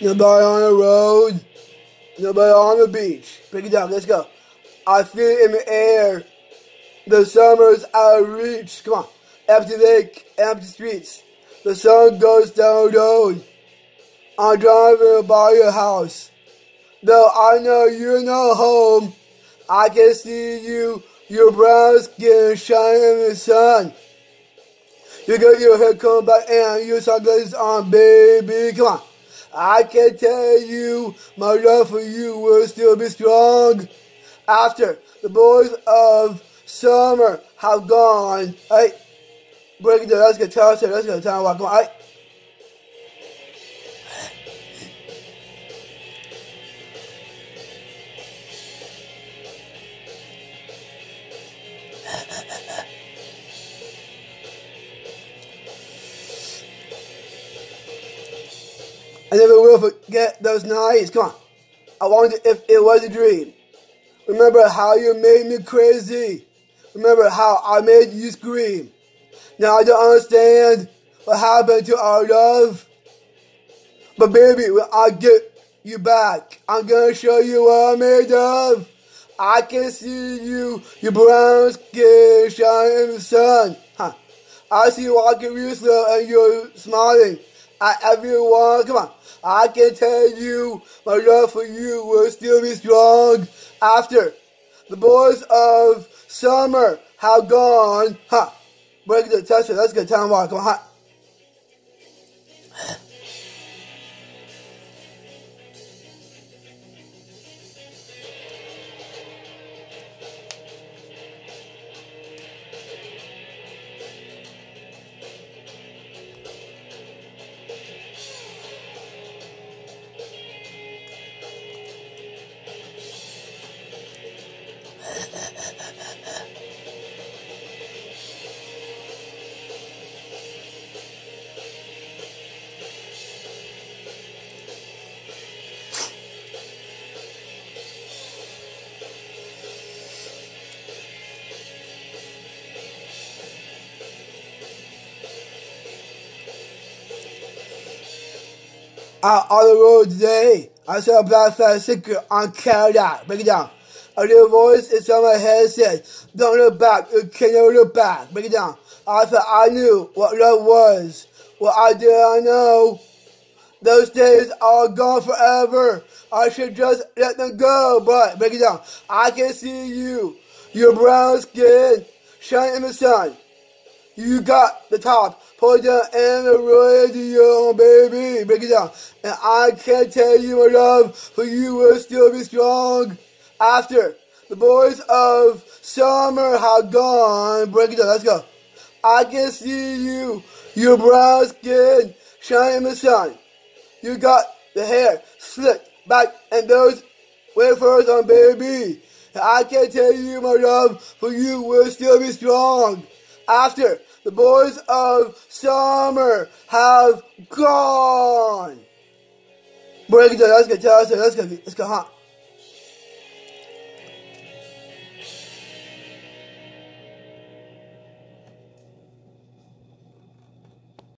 Nobody on the road. Nobody on the beach. Pick it up, Let's go. I feel it in the air. The summer's out of reach. Come on. Empty lake, empty streets. The sun goes down the road. I'm driving by your house. Though I know you're not home, I can see you, your brown skin shining in the sun. You got your hair combed back and your sunglasses on, baby. Come on. I can tell you my love for you will still be strong after the boys of summer have gone. Hey, break it down. Let's get us. Let's get tell walk on. Hey. I never will forget those nights. Come on. I wonder if it was a dream. Remember how you made me crazy. Remember how I made you scream. Now I don't understand what happened to our love. But baby, when I get you back, I'm gonna show you what I'm made of. I can see you, your brown skin shining in the sun. Huh. I see you walking real slow and you're smiling at everyone. Come on. I can tell you my love for you will still be strong after the boys of summer have gone. Ha! Huh. Break the test. Let's get time walk. Come on. Out on the road today. I saw a black flag sticker on Canada. Break it down. A little voice inside my head said, Don't look back, you can never look back. Break it down. I thought I knew what love was. What I did I know. Those days are gone forever. I should just let them go. But break it down. I can see you. Your brown skin shining in the sun. You got the top, put down and the radio, baby. Break it down. And I can't tell you my love for you will still be strong after the boys of summer have gone. Break it down. Let's go. I can see you, your brown skin shine in the sun. You got the hair slicked back and those Wayfarers on, baby. And I can tell you my love for you will still be strong after the boys of summer have gone. Break it down. Let's go. Tell us. Let's go. Let's go. Huh?